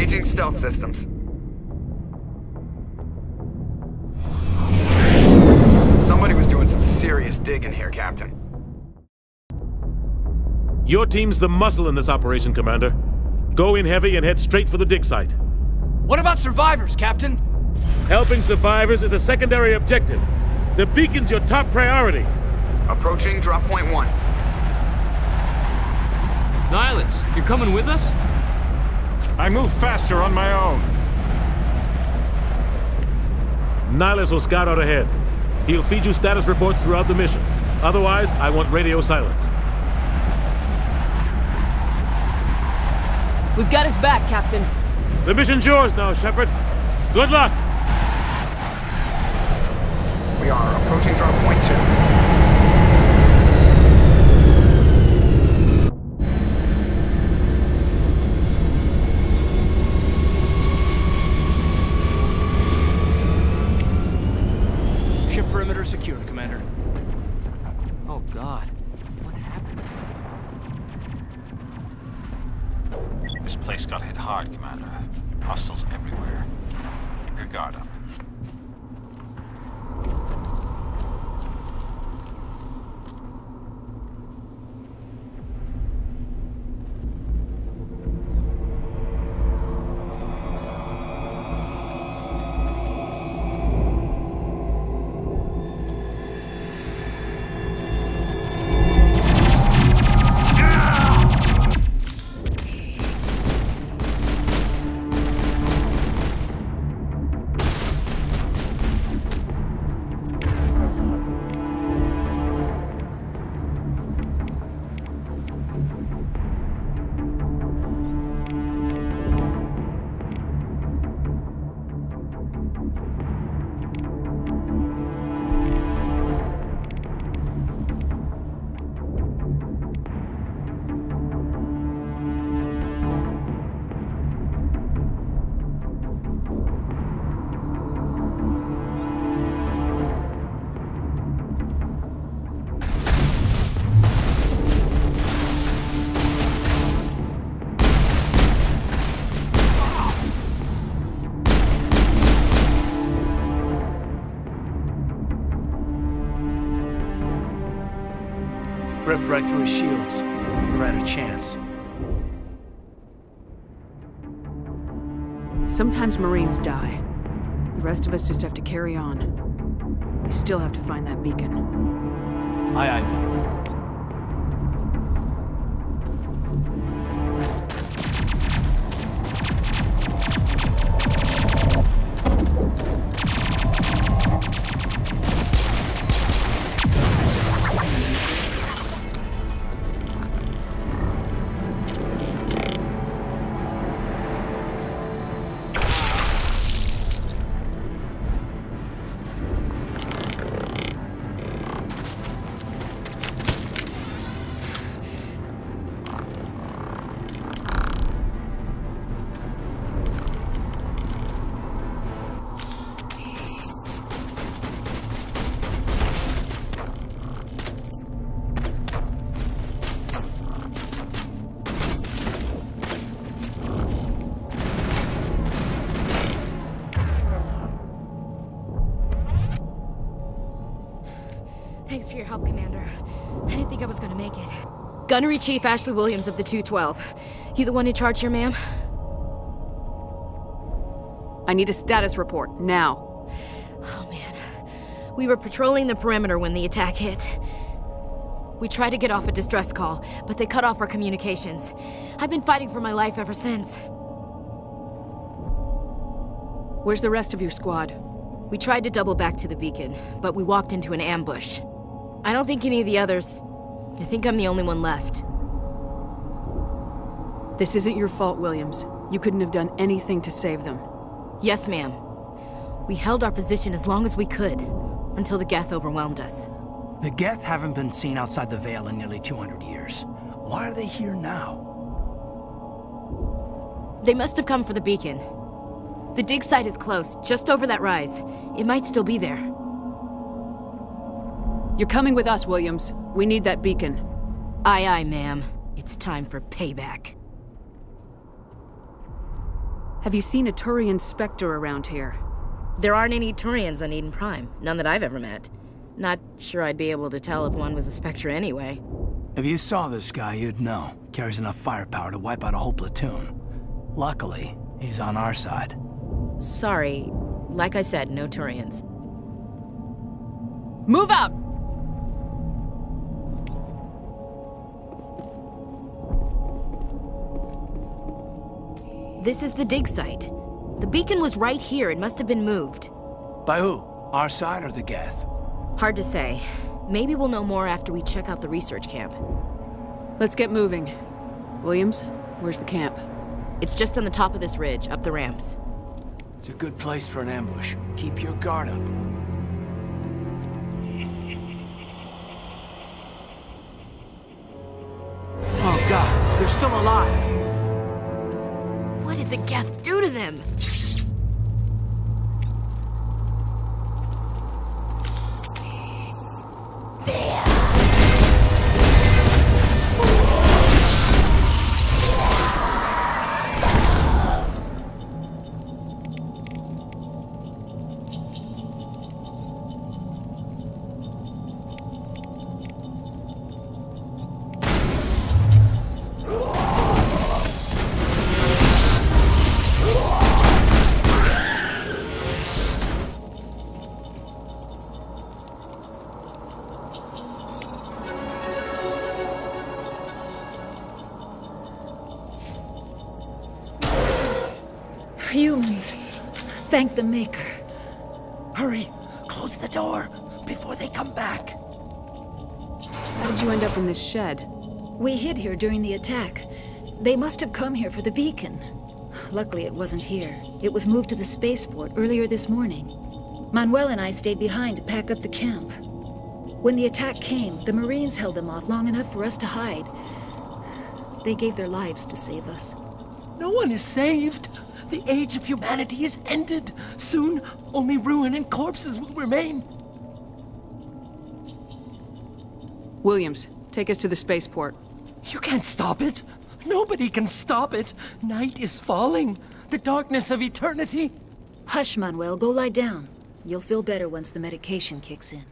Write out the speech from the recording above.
Engaging stealth systems. Somebody was doing some serious digging here, Captain. Your team's the muscle in this operation, Commander. Go in heavy and head straight for the dig site. What about survivors, Captain? Helping survivors is a secondary objective. The beacon's your top priority. Approaching drop point one. Nihlus, you're coming with us? I move faster on my own. Nihlus will scout out ahead. He'll feed you status reports throughout the mission. Otherwise, I want radio silence. We've got his back, Captain. The mission's yours now, Shepard. Good luck! We are approaching drop point two. Ship perimeter secured, Commander. Oh god. What happened? This place got hit hard, Commander. Hostiles everywhere. Keep your guard up. Ripped right through his shields. We're at a chance. Sometimes Marines die. The rest of us just have to carry on. We still have to find that beacon. Aye, aye, Thanks for your help, Commander. I didn't think I was gonna make it. Gunnery Chief Ashley Williams of the 212. You the one in charge here, ma'am? I need a status report, now. Oh, man. We were patrolling the perimeter when the attack hit. We tried to get off a distress call, but they cut off our communications. I've been fighting for my life ever since. Where's the rest of your squad? We tried to double back to the beacon, but we walked into an ambush. I don't think any of the others. I think I'm the only one left. This isn't your fault, Williams. You couldn't have done anything to save them. Yes, ma'am. We held our position as long as we could, until the Geth overwhelmed us. The Geth haven't been seen outside the Veil in nearly 200 years. Why are they here now? They must have come for the beacon. The dig site is close, just over that rise. It might still be there. You're coming with us, Williams. We need that beacon. Aye, aye, ma'am. It's time for payback. Have you seen a Turian Spectre around here? There aren't any Turians on Eden Prime. None that I've ever met. Not sure I'd be able to tell if one was a Spectre anyway. If you saw this guy, you'd know. Carries enough firepower to wipe out a whole platoon. Luckily, he's on our side. Sorry. Like I said, no Turians. Move out! This is the dig site. The beacon was right here. It must have been moved. By who? Our side or the Geth? Hard to say. Maybe we'll know more after we check out the research camp. Let's get moving. Williams, where's the camp? It's just on the top of this ridge, up the ramps. It's a good place for an ambush. Keep your guard up. Oh god, they're still alive! What did the Geth do to them? Humans. Thank the Maker. Hurry! Close the door before they come back! How did you end up in this shed? We hid here during the attack. They must have come here for the beacon. Luckily, it wasn't here. It was moved to the spaceport earlier this morning. Manuel and I stayed behind to pack up the camp. When the attack came, the Marines held them off long enough for us to hide. They gave their lives to save us. No one is saved. The age of humanity is ended. Soon, only ruin and corpses will remain. Williams, take us to the spaceport. You can't stop it. Nobody can stop it. Night is falling. The darkness of eternity. Hush, Manuel. Go lie down. You'll feel better once the medication kicks in.